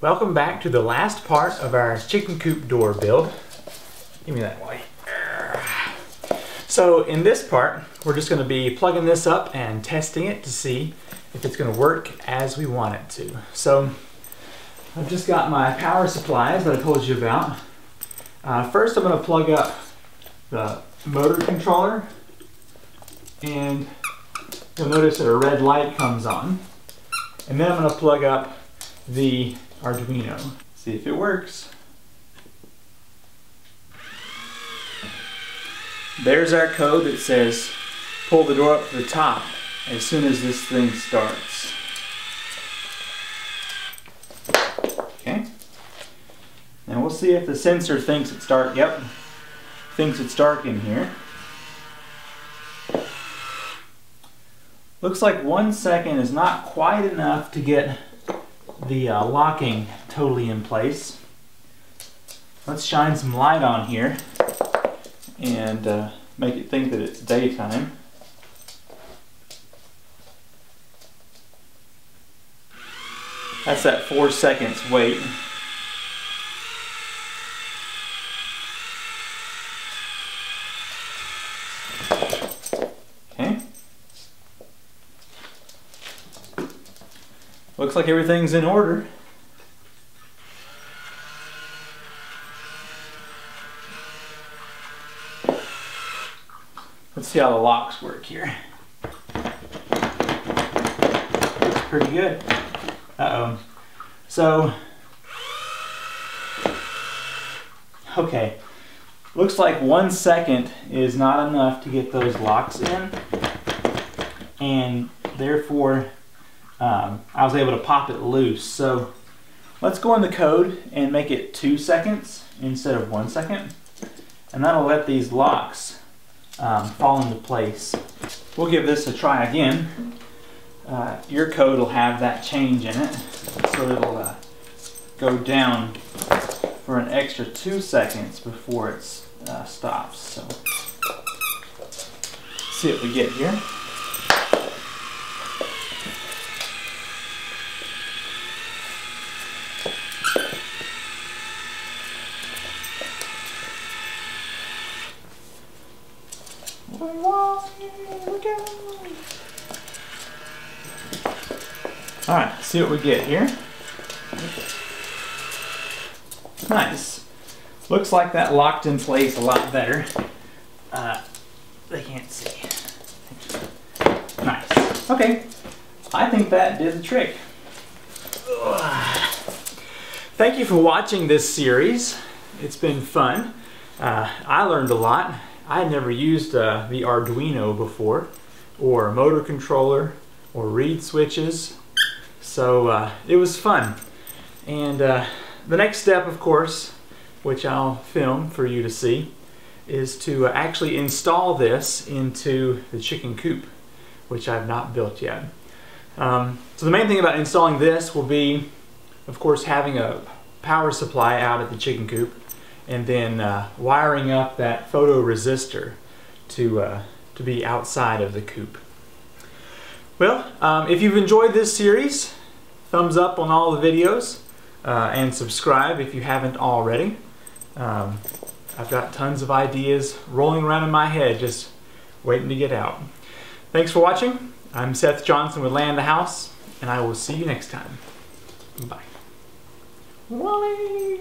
Welcome back to the last part of our chicken coop door build. Give me that white. So in this part, we're just going to be plugging this up and testing it to see if it's going to work as we want it to. So I've just got my power supplies that I told you about. Uh, first I'm going to plug up the motor controller and you'll notice that a red light comes on. And then I'm going to plug up the Arduino. See if it works. There's our code that says pull the door up to the top as soon as this thing starts. Okay. Now we'll see if the sensor thinks it's dark. Yep. Thinks it's dark in here. Looks like one second is not quite enough to get the uh, locking totally in place. Let's shine some light on here and uh, make it think that it's daytime. That's that four seconds wait. Okay. Looks like everything's in order. Let's see how the locks work here. Looks pretty good. Uh-oh. So, okay. Looks like one second is not enough to get those locks in. And therefore, um, I was able to pop it loose. So let's go in the code and make it two seconds instead of one second. And that'll let these locks um, fall into place. We'll give this a try again. Uh, your code will have that change in it. So it'll uh, go down for an extra two seconds before it uh, stops. So see what we get here. Alright, see what we get here. Nice. Looks like that locked in place a lot better. Uh, they can't see. Nice. Okay. I think that did the trick. Thank you for watching this series. It's been fun. Uh, I learned a lot. I had never used uh, the Arduino before, or a motor controller, or reed switches. So uh, it was fun. And uh, the next step, of course, which I'll film for you to see, is to uh, actually install this into the chicken coop, which I've not built yet. Um, so the main thing about installing this will be, of course, having a power supply out at the chicken coop and then uh, wiring up that photo resistor to, uh, to be outside of the coop. Well, um, if you've enjoyed this series, thumbs up on all the videos uh, and subscribe if you haven't already. Um, I've got tons of ideas rolling around in my head just waiting to get out. Thanks for watching. I'm Seth Johnson with Land to House, and I will see you next time. Bye. Wally!